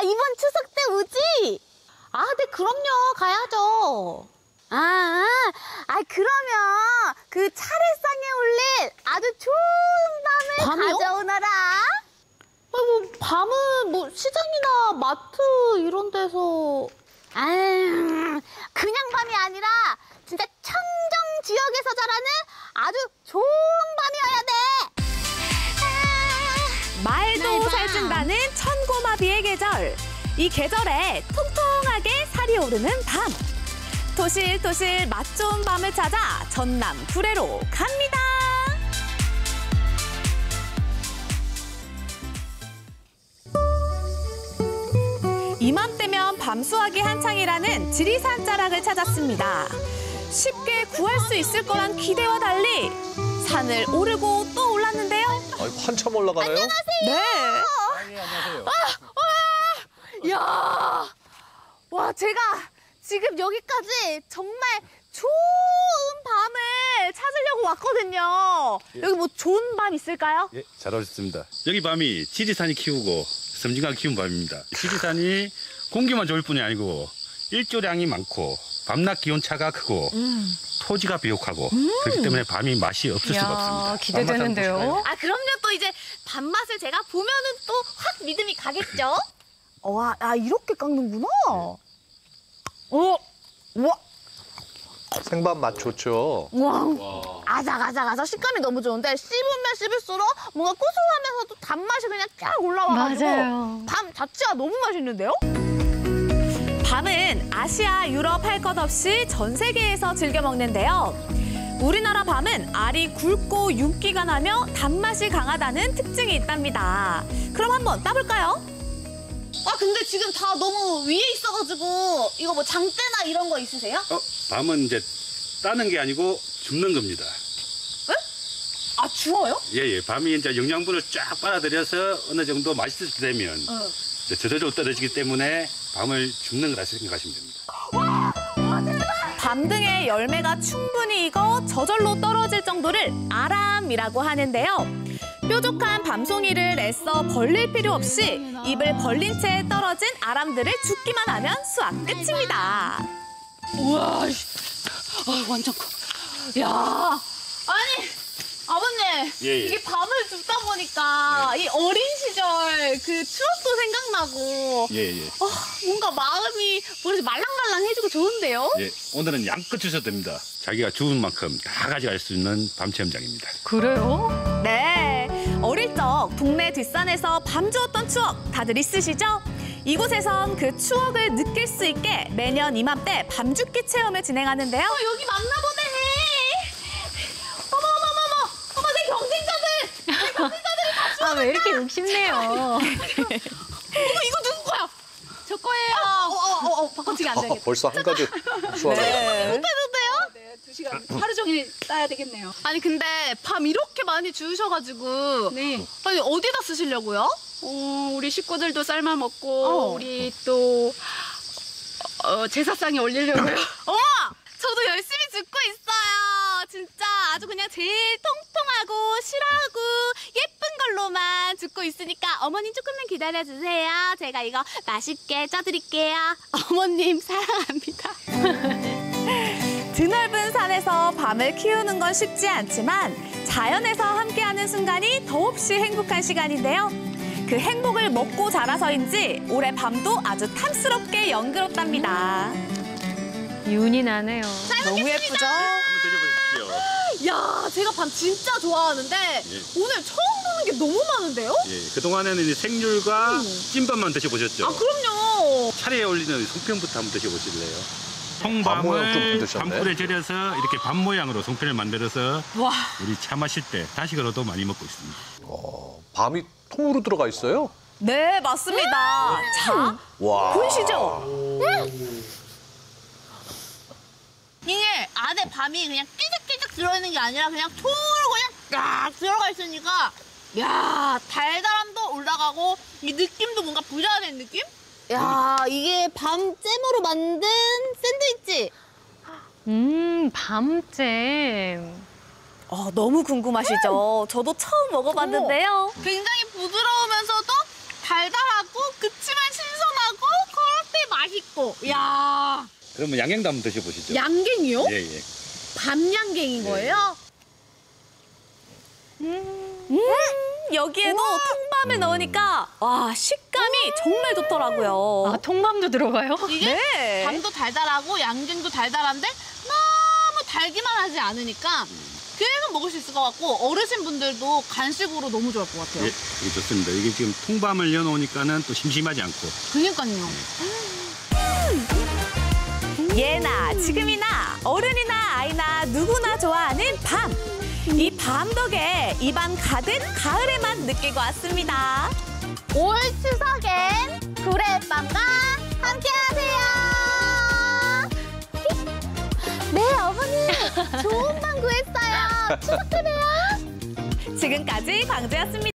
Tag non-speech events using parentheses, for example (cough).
아, 이번 추석 때 오지? 아, 네, 그럼요. 가야죠. 아, 아, 그러면 그 차례상에 올릴 아주 좋은 밤을 밤이요? 가져오너라. 아, 뭐 밤은 뭐 시장이나 마트 이런 데서 아, 그냥 밤이 아니라 진짜 청 비의 계절. 이 계절에 통통하게 살이 오르는 밤. 도실도실 맛 좋은 밤을 찾아 전남 구례로 갑니다. 이맘때면 밤수하기 한창이라는 지리산 자락을 찾았습니다. 쉽게 구할 수 있을 거란 기대와 달리 산을 오르고 또 올랐는데요. 아이고, 한참 올라가나요? 네. 야, 와, 제가 지금 여기까지 정말 좋은 밤을 찾으려고 왔거든요. 여기 뭐 좋은 밤 있을까요? 예, 잘 오셨습니다. 여기 밤이 지리산이 키우고 섬진강 키운 밤입니다. 지리산이 공기만 좋을 뿐이 아니고 일조량이 많고 밤낮 기온 차가 크고 토지가 비옥하고 그렇기 때문에 밤이 맛이 없을 수가 없습니다. 기대되는데요. 아, 그럼요. 또 이제 밥맛을 제가 보면은 또 확 믿음이 가겠죠? (laughs) 와, 아, 이렇게 깎는구나. 어, 와, 생밥 맛 좋죠. 와, 아삭아삭아삭 식감이 너무 좋은데 씹으면 씹을수록 뭔가 고소하면서도 단맛이 그냥 쫙 올라와가지고 맞아요. 밤 자체가 너무 맛있는데요? 밤은 아시아, 유럽 할 것 없이 전 세계에서 즐겨 먹는데요. 우리나라 밤은 알이 굵고 윤기가 나며 단맛이 강하다는 특징이 있답니다. 그럼 한번 따볼까요? 아, 근데 지금 다 너무 위에 있어가지고 이거 뭐 장대나 이런 거 있으세요? 어, 밤은 이제 따는 게 아니고 줍는 겁니다. 아, 주워요? 예, 예. 밤이 이제 영양분을 쫙 빨아들여서 어느 정도 맛있을 때 되면 이제 저절로 떨어지기 때문에 밤을 줍는 거라 생각하시면 됩니다. 밤 등의 열매가 충분히 익어 저절로 떨어질 정도를 아람이라고 하는데요. 뾰족한 밤송이를 애써 벌릴 필요 없이 입을 벌린 채 떨어진 아람들을 줍기만 하면 수확 끝입니다. 우와, 아, 완전 커. 야, 아니, 아버님, 예, 예. 이게 밤을 줍다 보니까 이 어린 시절 그 추억도 생각나고 예, 예. 아, 뭔가 마음이 뭐지 말랑말랑해지고 좋은데요? 예, 오늘은 양껏 주셔도 됩니다. 자기가 주운 만큼 다 가져갈 수 있는 밤 체험장입니다. 그래요? 네, 동네 뒷산에서 밤 주었던 추억 다들 있으시죠? 이곳에선 그 추억을 느낄 수 있게 매년 이맘때 밤죽기 체험을 진행하는데요. 어, 여기 맞나 보네. 어머, 어머, 어머, 어머, 어머, 내 경쟁자들. 내 경쟁자들이 다 아, 왜 이렇게 욕심내요? 어머, 이거 누구 거야? 저 거예요. 어, 어, 어, 어 바꿔치기 안 아, 되겠다. 벌써 한가득 수확을. 네. 따야 되겠네요. 아니 근데 밤 이렇게 많이 주우셔가지고 네. 아니 어디다 쓰시려고요? 어, 우리 식구들도 삶아 먹고 어. 우리 또 어, 제사상에 올리려고요. (laughs) 어머! 저도 열심히 줍고 있어요. 진짜 아주 그냥 제일 통통하고 실하고 예쁜 걸로만 줍고 있으니까 어머님 조금만 기다려주세요. 제가 이거 맛있게 쪄드릴게요. (laughs) 어머님 사랑합니다. 밤을 키우는 건 쉽지 않지만 자연에서 함께하는 순간이 더없이 행복한 시간인데요. 그 행복을 먹고 자라서인지 올해 밤도 아주 탐스럽게 연그럽답니다. 윤이 나네요. 너무 예쁘죠? 드셔보십시오. 야, 제가 밤 진짜 좋아하는데 오늘 처음 보는 게 너무 많은데요? 예, 그동안에는 이 생률과 찐밥만 드셔보셨죠? 아, 그럼요. 차례에 올리는 송편부터 한번 드셔보실래요? 밤 송밤을. 밤불에 절여서 이렇게 밤 모양으로 송편을 만들어서 우리 차 마실 때 다식으로도 많이 먹고 있습니다. 어, 밤이 통으로 들어가 있어요? 네, 맞습니다. 자, 와. 보이시죠? 이게 안에 밤이 그냥 끼적끼적 들어있는 게 아니라 그냥 통으로 그냥 쫙 들어가 있으니까 야 달달함도 올라가고 이 느낌도 뭔가 부자가 된 느낌? 야 이게 밤 잼으로 만든 있지? 음, 밤잼. 어, 너무 궁금하시죠? 음! 저도 처음 먹어봤는데요. 오, 굉장히 부드러우면서도 달달하고 그치만 신선하고 그럴때 맛있고. 야 그러면 양갱도 한번 드셔보시죠. 양갱이요? 예, 예. 밤양갱인 예, 예. 거예요? 음. 음. 여기에도 와! 통밤을 넣으니까 와 식감이 정말 좋더라고요. 아, 통밤도 들어가요? 이게 네. 밤도 달달하고 양갱도 달달한데 너무 달기만 하지 않으니까 계속 먹을 수 있을 것 같고 어르신분들도 간식으로 너무 좋아할 것 같아요. 예, 그게 좋습니다. 이게 지금 통밤을 넣어놓으니까는 또 심심하지 않고 그니까요. 예나 지금이나 어른이나 아이나 누구나 좋아하는 밤. 이 밤 덕에 입안 가득 가을의 맛 느끼고 왔습니다. 올 추석엔 구레 밤과 함께하세요. 네 어머니 좋은 (laughs) 밤 구했어요. 추석 때 봬요. 지금까지 광주였습니다.